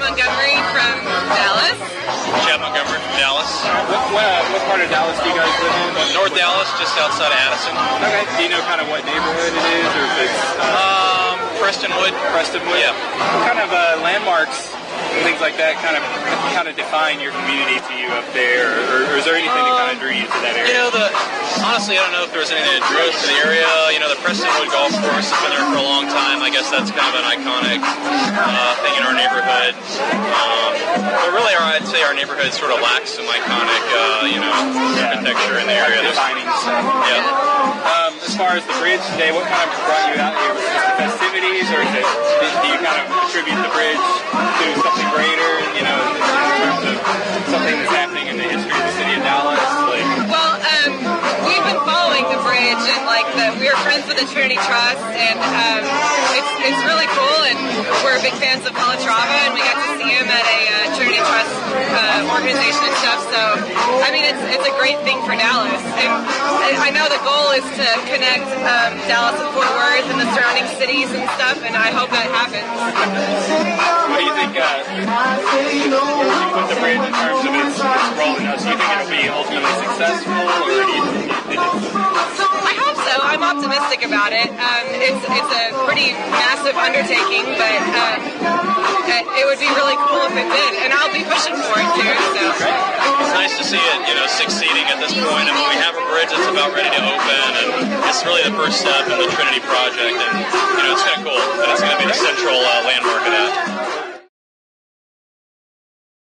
Montgomery from Dallas. Chad Montgomery from Dallas. What, what, uh, what part of Dallas do you guys live in? North Dallas, just outside of Addison. Okay. Do you know kind of what neighborhood it is, or if it's uh, Um, Prestonwood. Prestonwood? Yeah. What kind of uh, landmarks and things like that kind of kind of define your community to you up there, or, or is there anything that kind of drew you to that You area? know, the honestly, I don't know if there was anything that drew us to the area. You know, the Prestonwood Golf Course has been there for a long time. I guess that's kind of an iconic uh, thing in our neighborhood. Um, but really, our, I'd say our neighborhood sort of lacks some iconic, uh, you know, architecture in the area. There's, Defining stuff. yeah. Um, as far as the bridge today, what kind of brought you out here? Was it just the festivities, or is it, do do you kind of attribute the bridge to something greater? You know, in terms of something that's happening in the history of the city of Dallas? Like, Well, um, we've been following the bridge, and like the, we are friends with the Trinity Trust, and um, it's it's really cool. We're big fans of Calatrava, and we got to see him at a uh, Trinity Trust uh, organization and stuff. So, I mean, it's it's a great thing for Dallas, and I know the goal is to connect um, Dallas and Fort Worth and the surrounding cities and stuff, and I hope that happens. what do you think? Uh, with the bridge in terms of its, its role in us, do you think it'll be ultimately successful, or do you think it, it, I hope so. I'm optimistic about it. Um, it's it's a pretty massive undertaking, but um, it, would be really cool if it did, and I'll be pushing for it too. So. It's nice to see it, you know, succeeding at this point. I mean, we have a bridge that's about ready to open, and it's really the first step in the Trinity project. And you know, it's kind of cool that it's going to be the central uh, landmark.